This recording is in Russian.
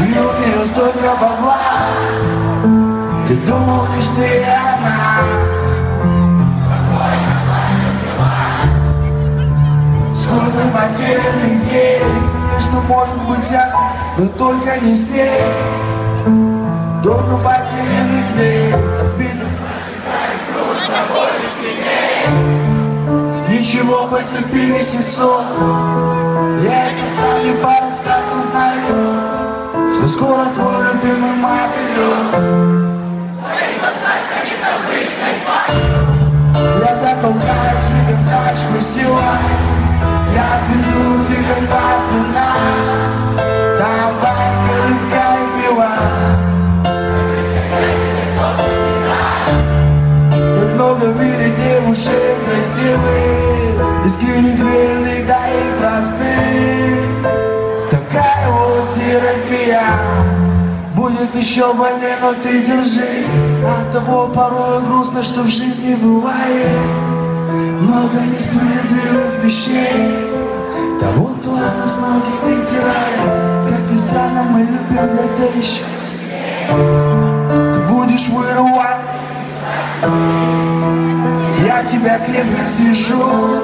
Мир, мир, столько бабла. Ты думал лишь ты одна. Сколько потерянных дней Конечно, может быть всяко, но только не с ней. Только потерянных дней. Обидно. Ничего потерпи месяцок Я затолкаю тебя в тачку сегодня Я отвезу тебя пацана Там байка, рыбка и пиво Так много в мире девушек красивых. Искренних, да и простых. Такая вот терапия Будет еще больнее, но ты держи. От того порой грустно, что в жизни бывает Много несправедливых вещей. Того, кто нас ноги вытирает Как ни странно, мы любим это еще сильнее. Ты будешь вырывать Я тебя крепко свяжу